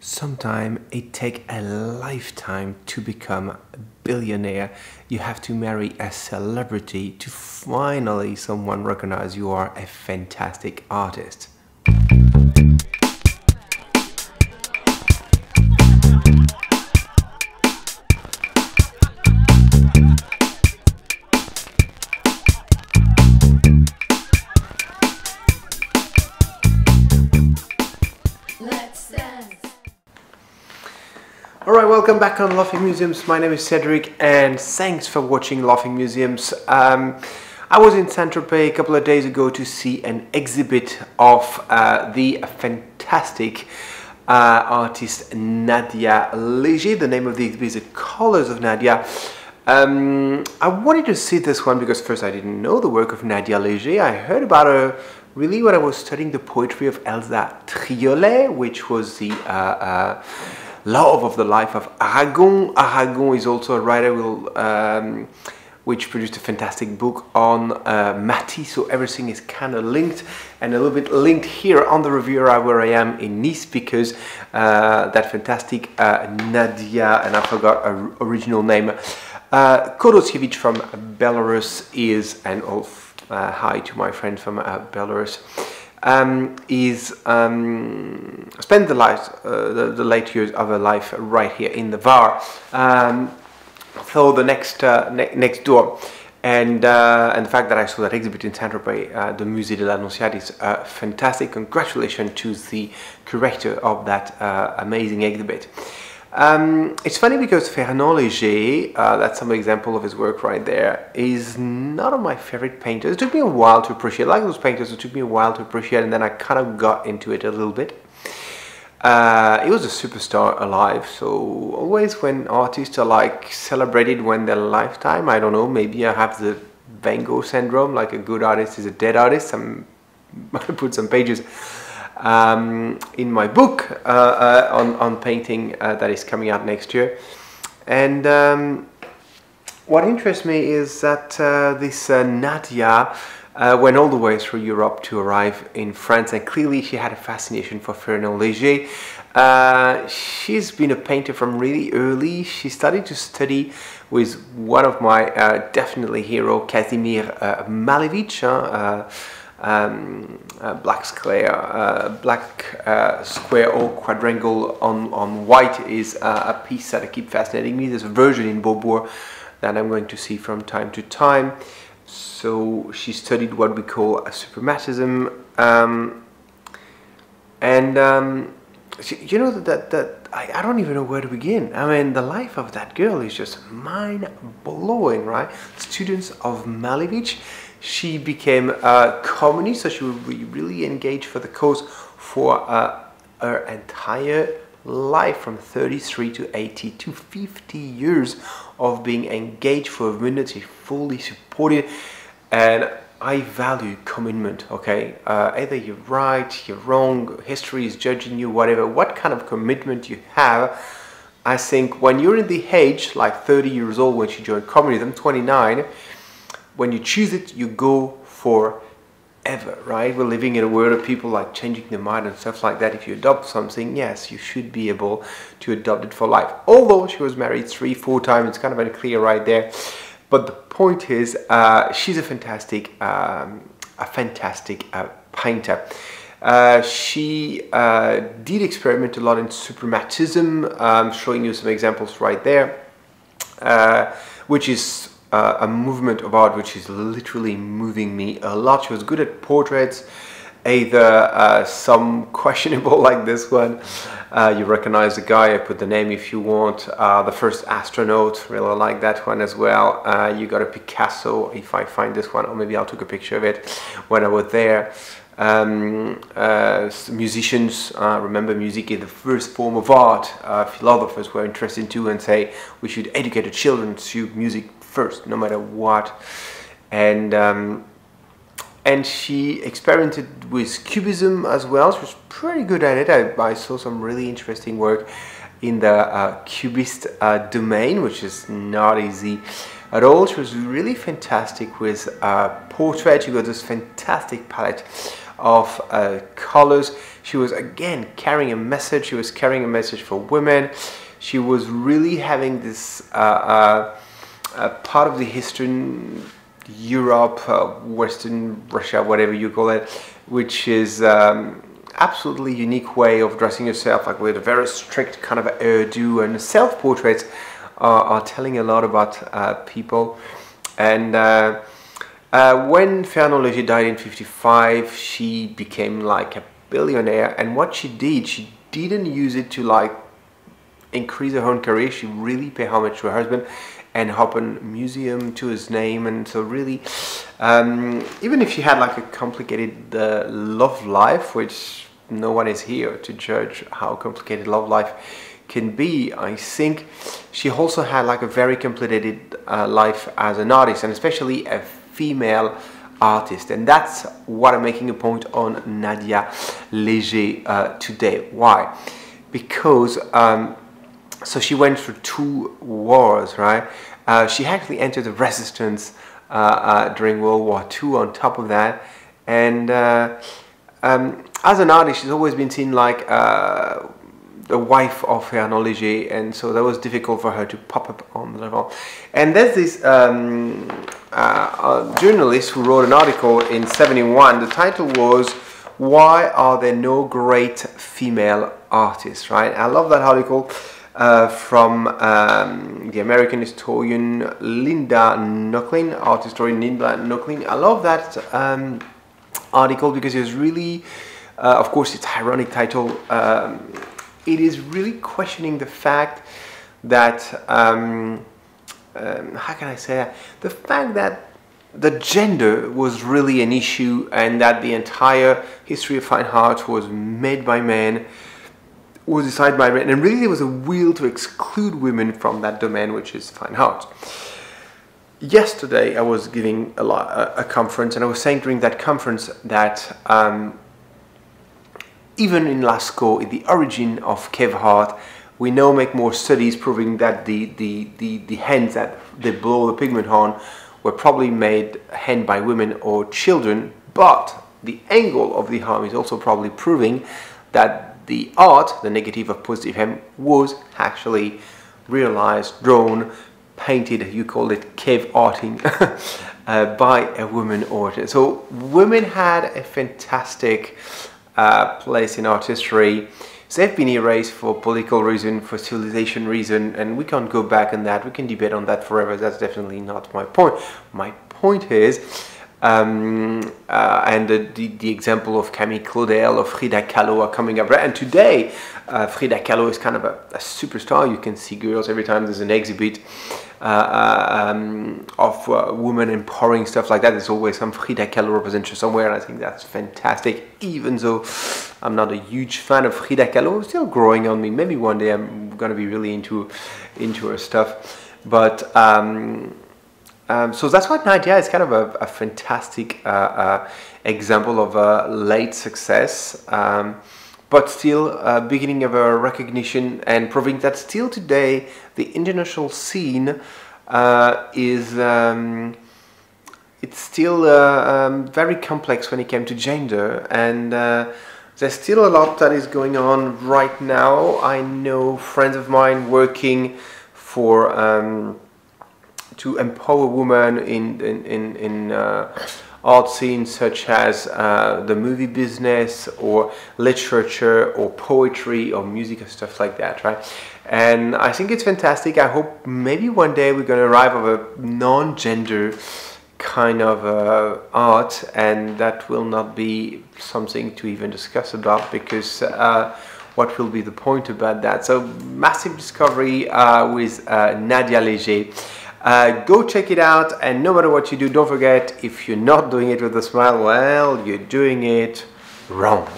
Sometimes it takes a lifetime to become a billionaire. You have to marry a celebrity to finally someone recognize you are a fantastic artist. Welcome back on Laughing Museums. My name is Cedric and thanks for watching Laughing Museums. Um, I was in Saint Tropez a couple of days ago to see an exhibit of uh, the fantastic uh, artist Nadia Léger. The name of the exhibit is The Colors of Nadia. Um, I wanted to see this one because first I didn't know the work of Nadia Léger. I heard about her really when I was studying the poetry of Elsa Triolet, which was the uh, uh, love of the life of Aragon. Aragon is also a writer will, um, which produced a fantastic book on uh, so everything is kind of linked and a little bit linked here on the Riviera where I am in Nice because uh, that fantastic uh, Nadia, and I forgot her original name, uh, Kodosiewicz from Belarus is, and also uh, hi to my friend from uh, Belarus, um, is um, spent the, life, uh, the, the late years of her life right here in the Var. Um, so the next uh, ne- next door. And, uh, and the fact that I saw that exhibit in Saint Tropez, uh, the Musée de l'Annonciade, is uh, fantastic. Congratulations to the curator of that uh, amazing exhibit. Um, it's funny because Fernand Léger, uh, that's some example of his work right there, is not of my favorite painters. It took me a while to appreciate. Like those painters, it took me a while to appreciate, and then I kind of got into it a little bit. Uh, he was a superstar alive, so always when artists are like celebrated when their lifetime, I don't know, maybe I have the Van Gogh syndrome, like a good artist is a dead artist. I'm gonna put some pages um, in my book uh, uh, on, on painting uh, that is coming out next year. And um, what interests me is that uh, this Nadia went all the way through Europe to arrive in France, and clearly she had a fascination for Fernand Léger. She's been a painter from really early. She started to study with one of my uh, definitely hero, Casimir uh, Malevich. Uh, um, uh, black square, uh, black uh, square or quadrangle on, on white is uh, a piece that I keep fascinating me. There's a version in Beaubourg that I'm going to see from time to time. So she studied what we call a suprematism, um, and um, you know that, that, that I, I don't even know where to begin. I mean, the life of that girl is just mind blowing, right? Students of Malevich, she became a communist, so she really engaged for the cause for uh, her entire life from 33 to 80 to 50 years of being engaged for a community, fully supported. And I value commitment, okay? Uh, either you're right, you're wrong, history is judging you, whatever. What kind of commitment you have, I think when you're in the age, like 30 years old when she joined communism, 29, when you choose it, you go for ever, right? We're living in a world of people like changing their mind and stuff like that. If you adopt something, yes, you should be able to adopt it for life. Although she was married three, four times, it's kind of unclear right there. But the point is, uh, she's a fantastic, um, a fantastic uh, painter. Uh, she uh, did experiment a lot in suprematism. I'm showing you some examples right there, uh, which is uh, a movement of art which is literally moving me a lot. She was good at portraits, either uh, some questionable like this one. Uh, you recognize the guy, I put the name if you want. Uh, the first astronaut, really like that one as well. Uh, you got a Picasso, if I find this one, or maybe I'll took a picture of it when I was there. Um, uh, musicians uh, remember music is the first form of art. Uh, philosophers were interested too and say we should educate the children to music first, no matter what. And um, and she experimented with cubism as well. She was pretty good at it. I, I saw some really interesting work in the uh, cubist uh, domain, which is not easy at all. She was really fantastic with uh, portrait. She got this fantastic palette of uh, colors. She was again carrying a message. She was carrying a message for women. She was really having this uh, uh, uh part of the Eastern Europe, uh, Western Russia, whatever you call it, which is um, absolutely unique way of dressing yourself, like with a very strict kind of hairdo and self-portraits are, are, telling a lot about uh, people. And uh, uh, when Fernand died in 55, she became like a billionaire. And what she did, she didn't use it to like increase her own career. She really paid homage to her husband and open museum to his name. And so really, um, even if she had like a complicated uh, love life, which no one is here to judge how complicated love life can be. I think she also had like a very complicated uh, life as an artist and especially a female artist and that's what I'm making a point on Nadia Léger uh, today. Why? Because um, so she went through two wars, right? Uh, she actually entered the resistance uh, uh during World War II on top of that and uh, um, as an artist she's always been seen like uh, the wife of Léger, and so that was difficult for her to pop up on the level. And there's this um, uh, journalist who wrote an article in 71. The title was Why Are There No Great Female Artists, right? I love that article. Uh, from um, the American historian Linda Nochlin, art historian Linda Nochlin. I love that um, article because it's really, uh, of course, it's ironic title. Um, it is really questioning the fact that um, um, how can I say that? The fact that the gender was really an issue and that the entire history of fine art was made by men was decided by men and really there was a will to exclude women from that domain which is fine. Art yesterday I was giving a, lot, a, a, conference and I was saying during that conference that um, even in Lascaux, in the origin of cave art, we now make more studies proving that the, the, the, the hands that they blow the pigment on were probably made hand by women or children, but the angle of the arm is also probably proving that the art, the negative of positive hand, was actually realized, drawn, painted, you call it cave arting, uh, by a woman artist. So women had a fantastic uh, place in art history. they've been erased for political reason, for civilization reason, and we can't go back on that. We can debate on that forever. That's definitely not my point. My point is, um, uh, and the, the, the, example of Camille Claudel or Frida Kahlo are coming up. And today, uh, Frida Kahlo is kind of a, a, superstar. You can see girls every time there's an exhibit uh, uh um, of uh, women empowering stuff like that. There's always some Frida Kahlo representation somewhere, and I think that's fantastic. Even though I'm not a huge fan of Frida Kahlo, still growing on me. Maybe one day I'm gonna be really into into her stuff, but. Um, um, so that's why Nadia is kind of a, a fantastic uh, uh, example of a late success, um, but still a beginning of a recognition and proving that still today the international scene uh, is um, it's still uh, um, very complex when it came to gender and uh, there's still a lot that is going on right now. I know friends of mine working for um, to empower women in in in, in uh, art scenes such as uh, the movie business or literature or poetry or music or stuff like that, right? And I think it's fantastic. I hope maybe one day we're going to arrive at a non-gender kind of uh, art and that will not be something to even discuss about because uh, what will be the point about that? So massive discovery uh, with uh, Nadia Léger. Uh, go check it out and no matter what you do, don't forget if you're not doing it with a smile, well, you're doing it wrong.